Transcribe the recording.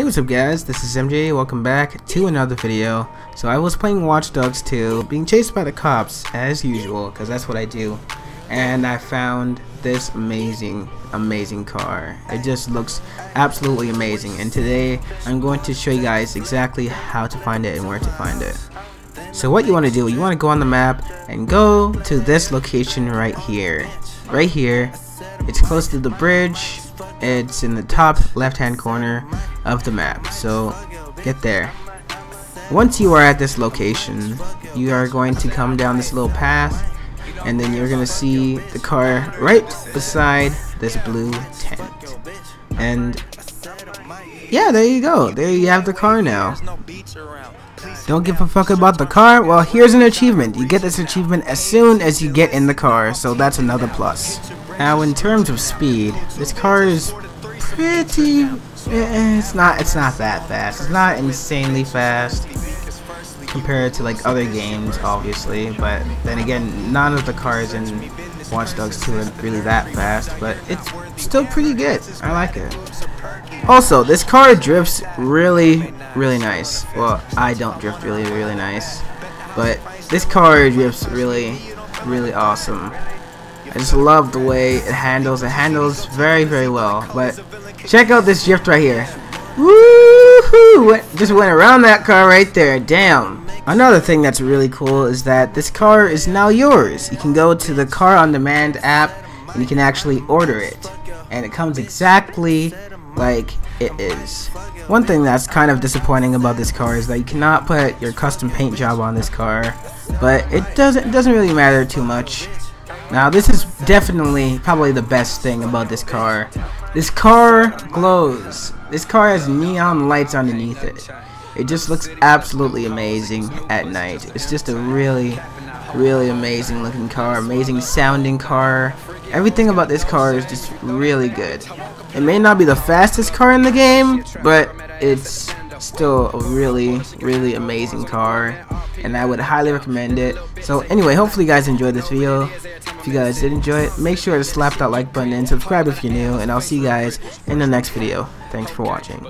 Hey what's up guys, this is Mjay, welcome back to another video. So I was playing Watch Dogs 2, being chased by the cops as usual, because that's what I do. And I found this amazing, amazing car. It just looks absolutely amazing. And today I'm going to show you guys exactly how to find it and where to find it. So what you want to do, you want to go on the map and go to this location right here. Right here. It's close to the bridge it's in the top left hand corner of the map. So get there. Once you are at this location you are going to come down this little path and then you're gonna see the car right beside this blue tent. And yeah there you go. There you have the car now. Don't give a fuck about the car. Well here's an achievement. You get this achievement as soon as you get in the car so that's another plus. Now, in terms of speed, this car is pretty. Eh, it's not. It's not that fast. It's not insanely fast compared to like other games, obviously. But then again, none of the cars in Watch Dogs 2 are really that fast. But it's still pretty good. I like it. Also, this car drifts really, really nice. Well, I don't drift really, really nice. But this car drifts really, really awesome. I just love the way it handles. It handles very, very well. But check out this drift right here. Woohoo! Just went around that car right there. Damn. Another thing that's really cool is that this car is now yours. You can go to the Car on Demand app and you can actually order it. And it comes exactly like it is. One thing that's kind of disappointing about this car is that you cannot put your custom paint job on this car, but it doesn't it doesn't really matter too much. Now this is definitely probably the best thing about this car. This car glows. This car has neon lights underneath it. It just looks absolutely amazing at night. It's just a really, really amazing looking car, amazing sounding car. Everything about this car is just really good. It may not be the fastest car in the game, but it's still a really, really amazing car and I would highly recommend it. So anyway, hopefully you guys enjoyed this video. If you guys did enjoy it, make sure to slap that like button and subscribe if you're new, and I'll see you guys in the next video. Thanks for watching.